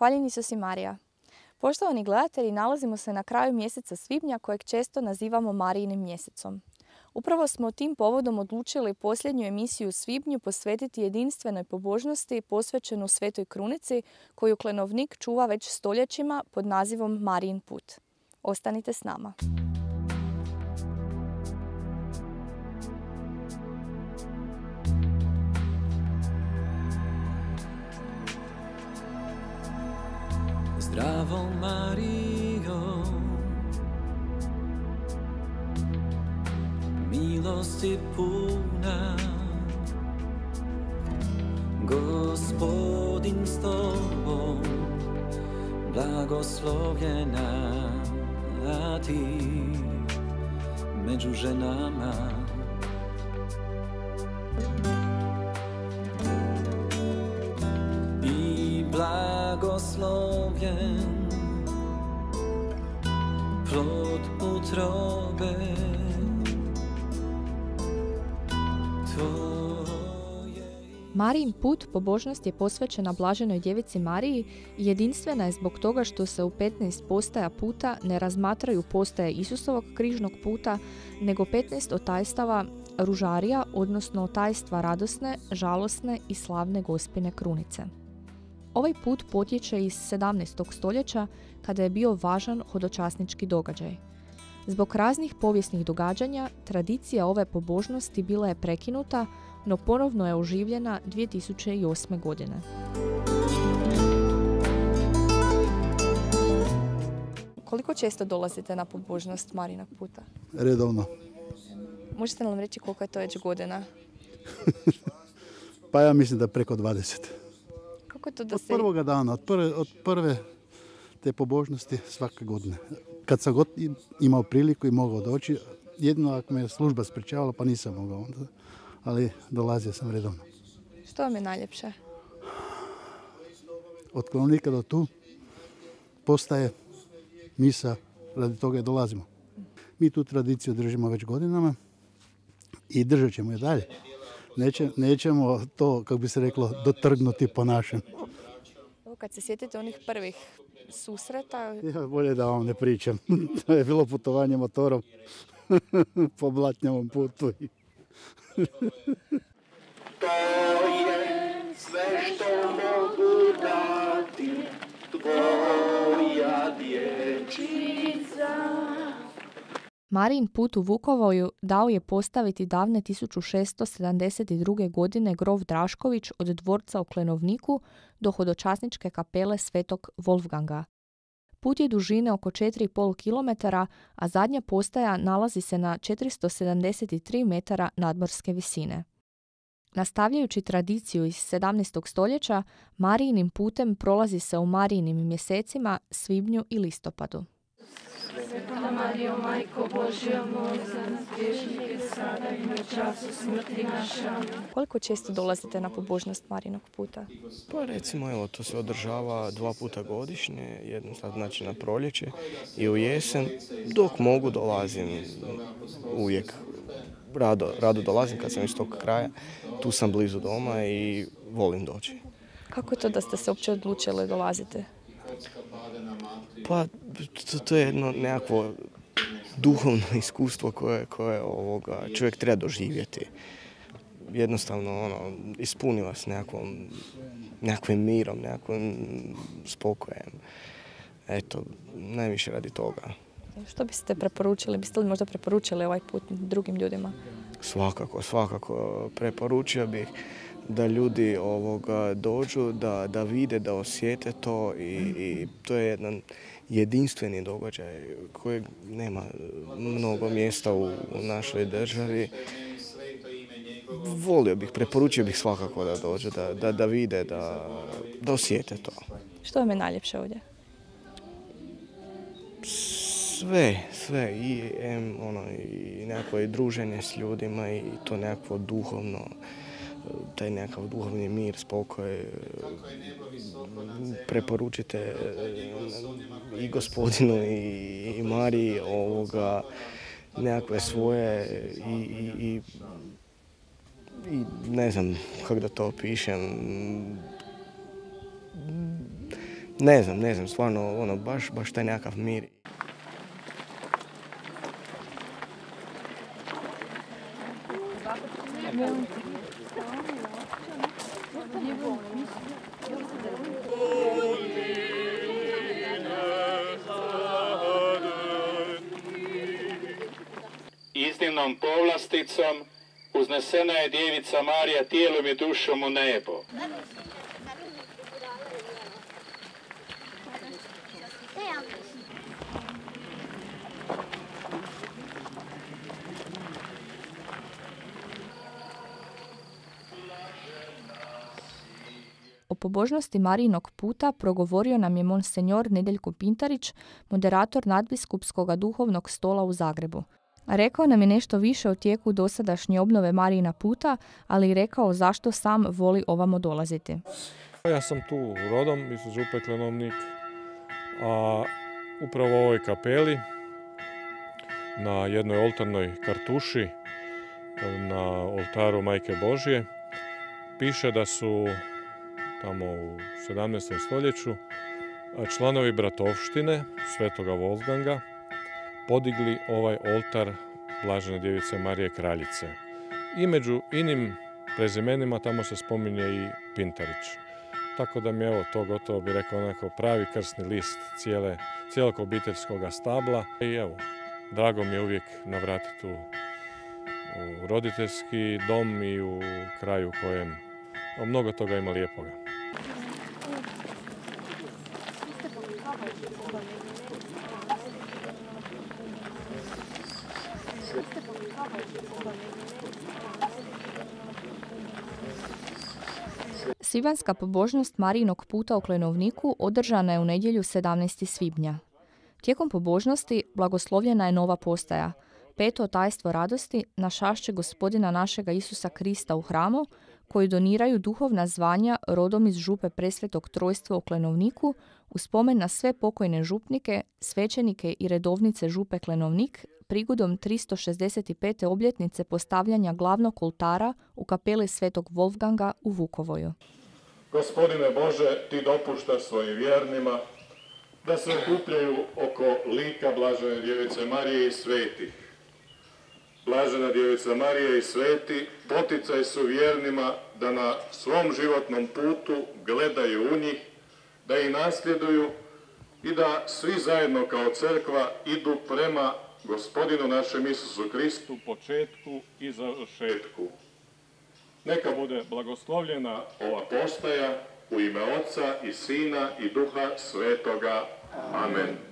Hvaljen Isus i Marija. Poštovani gledatelji, nalazimo se na kraju mjeseca svibnja kojeg često nazivamo Marijinim mjesecom. Upravo smo tim povodom odlučili posljednju emisiju u svibnju posvetiti jedinstvenoj pobožnosti posvećenu Svetoj Krunici koju klenovnik čuva već stoljećima pod nazivom Marijin put. Ostanite s nama. Zdravo Marijo Milosti puna Gospodin s tobom Blagoslovljena a ti Među ženama. I blagoslovljen Utrobe Marijin put pobožnost je posvećena blaženoj djevici Mariji i jedinstvena je zbog toga što se u 15 postaja puta ne razmatraju postaje Isusovog križnog puta, nego 15 otajstava ružarija, odnosno otajstva radosne, žalosne i slavne gospine krunice. Ovaj put potječe iz 17. stoljeća kada je bio važan hodočasnički događaj. Zbog raznih povijesnih događanja, tradicija ove pobožnosti bila je prekinuta, no ponovno je oživljena 2008. godine. Koliko često dolazite na pobožnost Marinog puta? Redovno. Možete nam reći koliko je to već godina? pa ja mislim da preko 20. Kako to da od se... prvoga dana, od prve, od prve te pobožnosti svake godine. Kad sam god imao priliku i mogao doći, jedino ako me je služba sprečavala pa nisam mogao onda, ali dolazio sam redovno. Što vam je najljepše? Od klonovnika do tu postaje misa, radi toga i dolazimo. Mi tu tradiciju držimo već godinama i držat ćemo je dalje. Neće, nećemo to, kako bi se reklo, dotrgnuti po našem. Evo kad se sjetite onih prvih susreta, Ja bolje da vam ne pričam. to je bilo putovanje motorom po blatnjavom putu. To je sve što mogu dati Tvoja Marijin put u Vukovoju dao je postaviti davne 1672. godine grov Drašković od dvorca u Klenovniku do hodočasničke kapele Svetog Wolfganga. Put je dužine oko 4,5 km, a zadnja postaja nalazi se na 473 metara nadmorske visine. Nastavljajući tradiciju iz 17. stoljeća, Marijinim putem prolazi se u Marijinim mjesecima, svibnju i listopadu. Sveta Marijo, Majko Božja, moli za nas griješnike, sada i na času smrti naše. Amen. Koliko često dolazite na pobožnost Marijinog puta? Pa recimo, evo, to se održava dva puta godišnje, jedno sad znači na proljeće i u jesen, dok mogu dolazim uvijek, rado, rado dolazim kad sam iz tog kraja, tu sam blizu doma i volim doći. Kako je to da ste se uopće odlučili dolaziti? Pa to, to je jedno nekakvo duhovno iskustvo koje, koje ovoga, čovjek treba doživjeti. Jednostavno ono, ispuni vas nekakvom, nekakvim mirom, nekakvim spokojem. Eto, najviše radi toga. Što biste preporučili? Biste li možda preporučili ovaj put drugim ljudima? Svakako, svakako preporučio bih da ljudi ovoga dođu, da, da vide, da osjete to i, i to je jedan jedinstveni događaj kojeg nema mnogo mjesta u, u našoj državi. Volio bih, preporučio bih svakako da dođu, da, da, da vide, da, da osjete to. Što vam je najljepše ovdje? Sve, sve i em, ono, i nekako i druženje s ljudima i to nekakvo duhovno, taj nekakav duhovni mir, spokoj, preporučite e, i gospodinu i, Mariji ovoga nekakve svoje i, i, i, i ne znam kako da to opišem, ne znam, ne znam, stvarno ono, baš, baš taj nekakav mir. Povlasticom uznesena je djevica Marija tijelom i dušom u nebo. O pobožnosti Marijinog puta progovorio nam je monsenjor Nedeljko Pintarić, moderator nadbiskupskog duhovnog stola u Zagrebu. Rekao nam je nešto više o tijeku dosadašnje obnove Marijina puta, ali i rekao zašto sam voli ovamo dolaziti. Ja sam tu rodom iz Župe Klenovnik, a upravo u ovoj kapeli na jednoj oltarnoj kartuši na oltaru Majke Božije piše da su tamo u 17. stoljeću članovi bratovštine Svetoga Wolfganga podigli ovaj oltar Blažene djevice Marije Kraljice. I među inim prezimenima tamo se spominje i Pintarić. Tako da mi je evo to gotovo bi rekao onako pravi krsni list cijele, cijelog obiteljskog stabla. I evo, drago mi je uvijek navratiti u, u roditeljski dom i u kraju kojem mnogo toga ima lijepoga. Svibanska pobožnost Marijinog puta u Klenovniku održana je u nedjelju 17. svibnja. Tijekom pobožnosti blagoslovljena je nova postaja, peto tajstvo radosti na šašće gospodina našega Isusa Krista u hramu, koji doniraju duhovna zvanja rodom iz župe presvetog trojstva u Klenovniku u spomen na sve pokojne župnike, svećenike i redovnice župe Klenovnik prigodom 365. obljetnice postavljanja glavnog oltara u kapeli svetog Wolfganga u Vukovoju. Gospodine Bože, ti dopuštaš svojim vjernima da se okupljaju oko lika Blažene djevice Marije i sveti. Blažena djevica Marije i sveti poticaj su vjernima da na svom životnom putu gledaju u njih, da ih nasljeduju i da svi zajedno kao crkva idu prema gospodinu našem Isusu Kristu, početku i završetku. Neka bude blagoslovljena ova postaja u ime Oca i Sina i Duha Svetoga. Amen.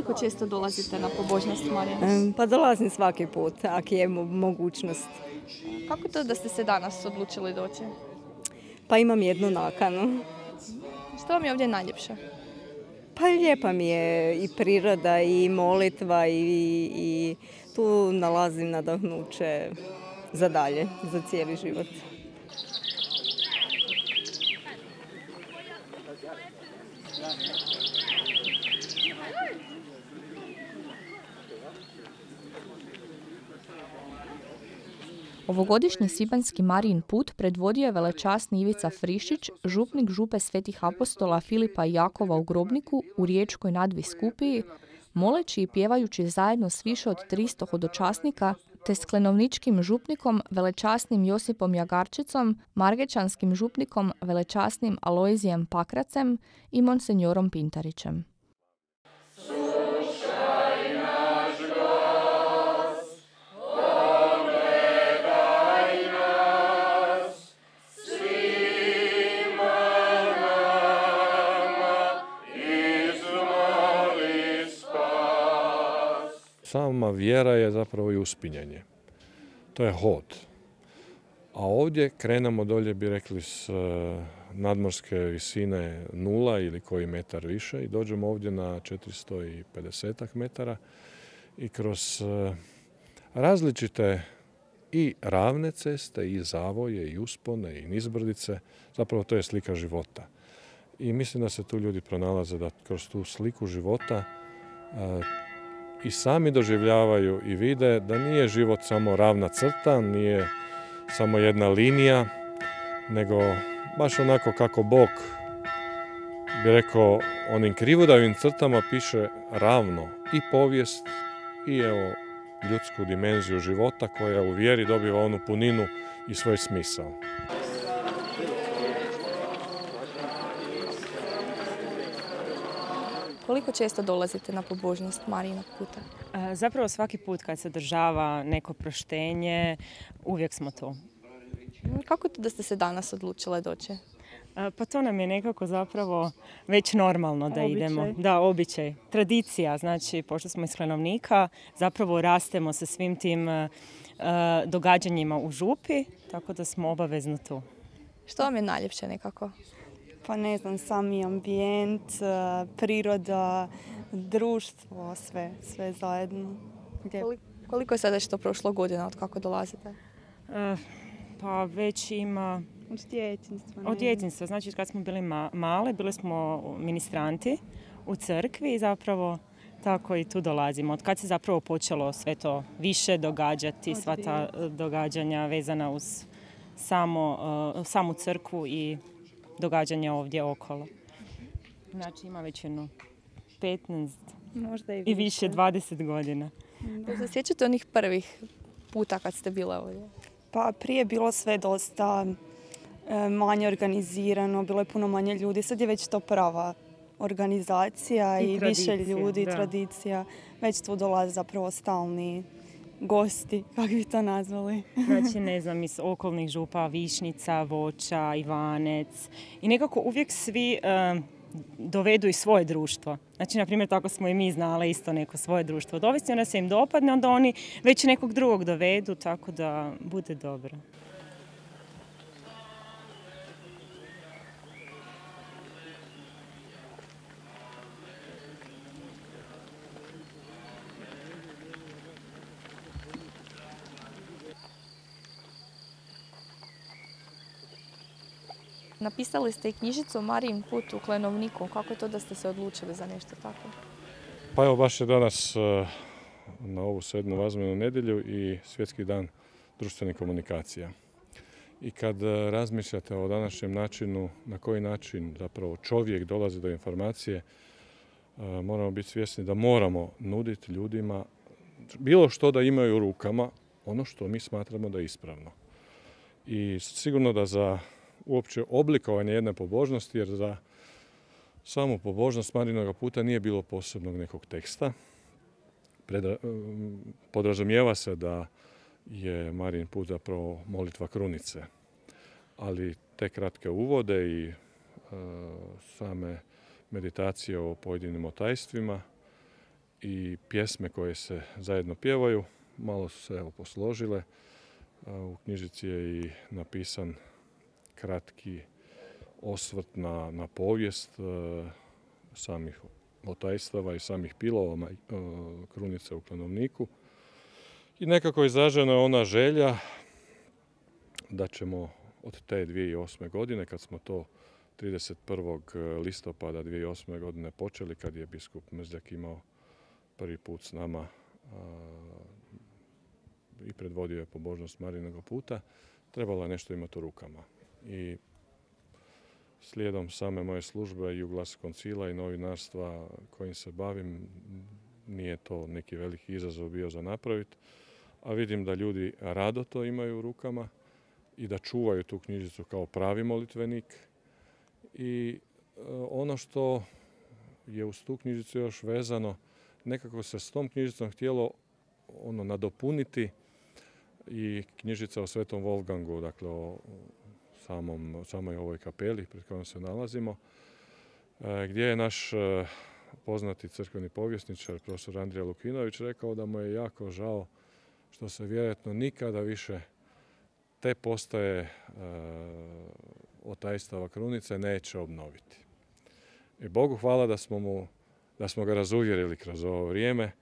Koliko često dolazite na pobožnost Marije? Pa dolazim svaki put, ako je mogućnost. Kako to da ste se danas odlučili doći? Pa imam jednu nakanu. Što vam je ovdje najljepše? Pa lijepa mi je i priroda i molitva i, i tu nalazim nadahnuće za dalje, za cijeli život. Ovogodišnji Sibanski Marijin put predvodio je velečasni Ivica Frišić, župnik župe svetih apostola Filipa i Jakova u Grobniku u Riječkoj nadviskupiji, moleći i pjevajući zajedno s više od 300 hodočasnika, te s klenovničkim župnikom velečasnim Josipom Jagarčicom, margečanskim župnikom velečasnim Alojzijem Pakracem i monsenjorom Pintarićem. Sama vjera je zapravo i uspinjanje. To je hod. A ovdje krenemo dolje, bi rekli, s e, nadmorske visine nula ili koji metar više i dođemo ovdje na 450 metara i kroz e, različite i ravne ceste, i zavoje, i uspone, i nizbrdice. Zapravo to je slika života. I mislim da se tu ljudi pronalaze da kroz tu sliku života e, i sami doživljavaju i vide da nije život samo ravna crta, nije samo jedna linija, nego baš onako kako Bog bi rekao onim krivudavim crtama piše ravno i povijest i evo ljudsku dimenziju života koja u vjeri dobiva onu puninu i svoj smisao. Koliko često dolazite na pobožnost Marijinog puta? E, Zapravo svaki put kad se održava neko proštenje, uvijek smo tu. Kako to da ste se danas odlučile doći? E, Pa to nam je nekako zapravo već normalno da Običaj. idemo. Da, običaj. Tradicija, znači, pošto smo iz Klenovnika, zapravo rastemo sa svim tim e, događanjima u župi, tako da smo obavezno tu. Što vam je najljepše nekako? Pa ne znam, sami ambijent, e, priroda, društvo, sve, sve zajedno. Koli- Koliko je sada već to prošlo godina od kako dolazite? E, Pa već ima... Od djetinjstva. Od djetinjstva, znači kad smo bili ma- male, bili smo ministranti u crkvi i zapravo tako i tu dolazimo. Od kad se zapravo počelo sve to više događati, sva ta događanja vezana uz samo, e, samu crkvu i događanja ovdje okolo. Znači ima već jedno 15 Možda i i više, 20 godina. Da se sjećate onih prvih puta kad ste bile ovdje? Pa prije je bilo sve dosta e, manje organizirano, bilo je puno manje ljudi. Sad je već to prava organizacija I i, više ljudi, da. tradicija. Već tu dolaze zapravo stalni gosti, kako bi to nazvali. Znači, ne znam, iz okolnih župa, Višnica, Voća, Ivanec. I nekako uvijek svi dovedu i svoje društvo. Znači, na primjer, tako smo i mi znali isto neko svoje društvo dovesti, onda se im dopadne, onda oni već nekog drugog dovedu, tako da bude dobro. Napisali ste i knjižicu o Marijin put u Klenovniku. Kako je to da ste se odlučili za nešto tako? Pa evo baš je danas e, na ovu sedmu vazmenu nedjelju i svjetski dan društvenih komunikacija. I kad e, razmišljate o današnjem načinu, na koji način zapravo čovjek dolazi do informacije, e, moramo biti svjesni da moramo nuditi ljudima bilo što da imaju u rukama, ono što mi smatramo da je ispravno. I sigurno da za uopće oblikovanje jedne pobožnosti, jer za samu pobožnost Marinoga puta nije bilo posebnog nekog teksta. Podrazumijeva se da je Marin put zapravo molitva krunice. Ali te kratke uvode i e, same meditacije o pojedinim otajstvima i pjesme koje se zajedno pjevaju, malo su se evo posložile. A U knjižici je i napisan kratki osvrt na, na povijest e, samih otajstava i samih pilova e, krunice u Klenovniku. I nekako izražena je ona želja da ćemo od te 2008. godine, kad smo to 31. listopada 2008. godine počeli, kad je biskup Mrzljak imao prvi put s nama i predvodio je pobožnost Marinog puta, trebalo je nešto imati u rukama. I slijedom same moje službe i uglas koncila i novinarstva kojim se bavim, nije to neki veliki izazov bio za napraviti, a vidim da ljudi rado to imaju u rukama i da čuvaju tu knjižicu kao pravi molitvenik. I e, ono što je uz tu knjižicu još vezano, nekako se s tom knjižicom htjelo ono nadopuniti i knjižica o Svetom Wolfgangu, dakle o samom, samoj ovoj kapeli pred kojom se nalazimo, e, gdje je naš e, poznati crkveni povjesničar, profesor Andrija Lukinović, rekao da mu je jako žao što se vjerojatno nikada više te postaje e, otajstava krunice neće obnoviti. I Bogu hvala da smo, da smo ga razuvjerili kroz ovo vrijeme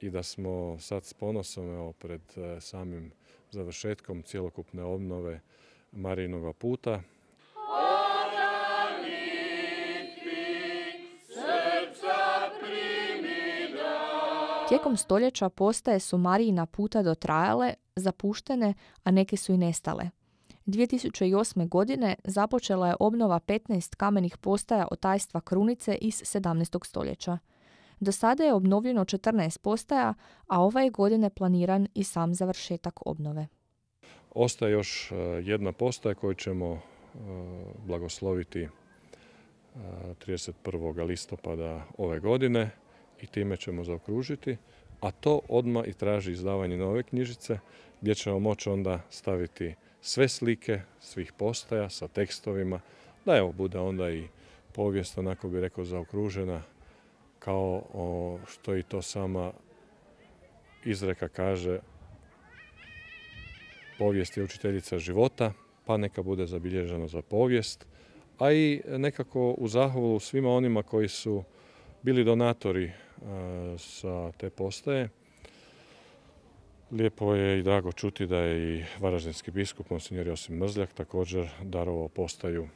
i da smo sad s ponosom evo, pred samim završetkom cjelokupne obnove Marijinoga puta Tijekom stoljeća postaje su Marijina puta dotrajale, zapuštene, a neke su i nestale. 2008. godine započela je obnova 15 kamenih postaja otajstva Krunice iz 17. stoljeća. Do sada je obnovljeno 14 postaja, a ove je godine planiran i sam završetak obnove. Ostaje još e, jedna postaja koju ćemo e, blagosloviti 31. E, listopada ove godine i time ćemo zaokružiti, a to odmah i traži izdavanje nove knjižice gdje ćemo moći onda staviti sve slike svih postaja sa tekstovima, da evo bude onda i povijest onako bi rekao zaokružena kao što i to sama izreka kaže povijest je učiteljica života, pa neka bude zabilježeno za povijest, a i nekako u zahvalu svima onima koji su bili donatori e, sa te postaje. Lijepo je i drago čuti da je i varaždinski biskup, monsignor Josip Mrzljak, također darovao postaju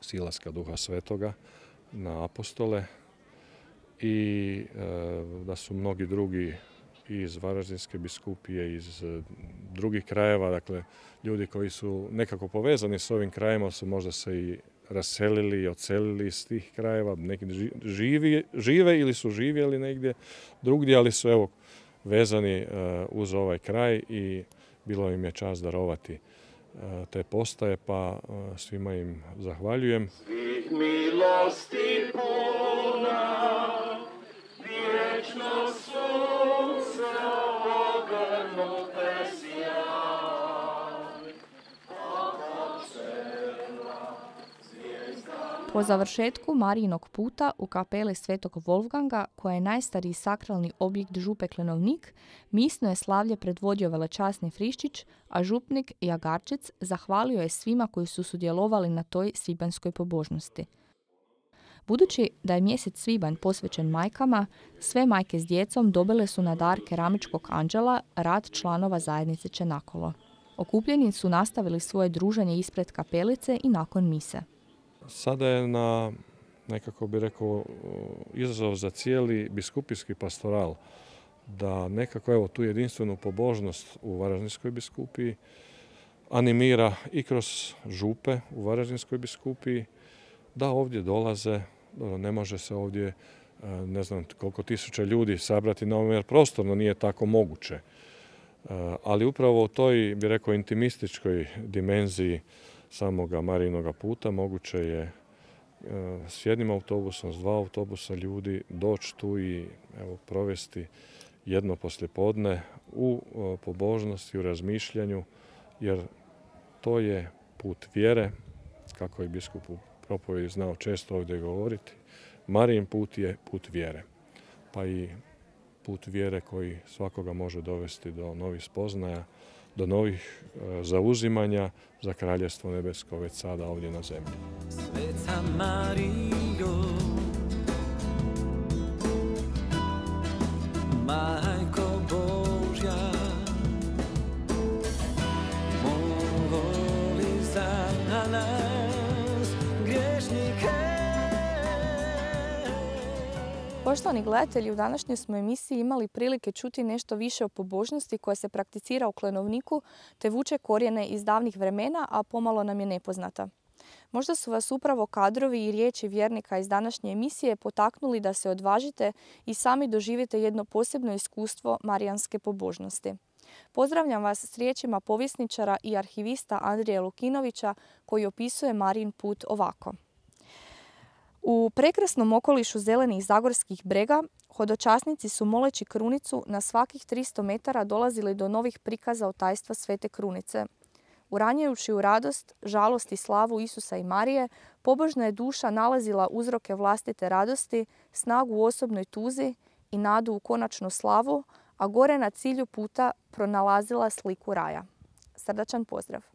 Silaska duha svetoga na apostole i e, da su mnogi drugi iz Varaždinske biskupije, iz e, drugih krajeva, dakle ljudi koji su nekako povezani s ovim krajima su možda se i raselili i ocelili iz tih krajeva, neki žive ili su živjeli negdje drugdje, ali su evo vezani e, uz ovaj kraj i bilo im je čast darovati te postaje, pa svima im zahvaljujem. Svih milosti Po završetku Marijinog puta u kapeli Svetog Wolfganga, koja je najstariji sakralni objekt župe Klenovnik, misno je slavlje predvodio velečasni Friščić, a župnik Jagarčić zahvalio je svima koji su sudjelovali na toj svibanskoj pobožnosti. Budući da je mjesec svibanj posvećen majkama, sve majke s djecom dobile su na dar keramičkog anđela rad članova zajednice Čenakolo. Okupljeni su nastavili svoje druženje ispred kapelice i nakon mise. Sada je na, nekako bi rekao, izazov za cijeli biskupijski pastoral da nekako evo tu jedinstvenu pobožnost u Varaždinskoj biskupiji animira i kroz župe u Varaždinskoj biskupiji da ovdje dolaze, ne može se ovdje e, ne znam koliko tisuća ljudi sabrati na ovom jer prostorno nije tako moguće. E, ali upravo u toj, bi rekao, intimističkoj dimenziji samoga Marinoga puta moguće je e, s jednim autobusom, s dva autobusa ljudi doći tu i evo, provesti jedno poslijepodne u pobožnosti, u razmišljanju, jer to je put vjere, kako je biskup u propovedi znao često ovdje govoriti. Marijin put je put vjere, pa i put vjere koji svakoga može dovesti do novih spoznaja, do novih e, zauzimanja za kraljestvo nebesko već sada ovdje na zemlji. Sveta Marijo, Majko Božja, moli za nas Poštovani gledatelji, u današnjoj smo emisiji imali prilike čuti nešto više o pobožnosti koja se prakticira u Klenovniku te vuče korijene iz davnih vremena, a pomalo nam je nepoznata. Možda su vas upravo kadrovi i riječi vjernika iz današnje emisije potaknuli da se odvažite i sami doživite jedno posebno iskustvo marijanske pobožnosti. Pozdravljam vas s riječima povjesničara i arhivista Andrija Lukinovića koji opisuje Marin put ovako. U prekrasnom okolišu zelenih zagorskih brega hodočasnici su moleći krunicu na svakih 300 metara dolazili do novih prikaza otajstva Svete Krunice. Uranjajući u radost, žalost i slavu Isusa i Marije, pobožna je duša nalazila uzroke vlastite radosti, snagu u osobnoj tuzi i nadu u konačnu slavu, a gore na cilju puta pronalazila sliku raja. Srdačan pozdrav!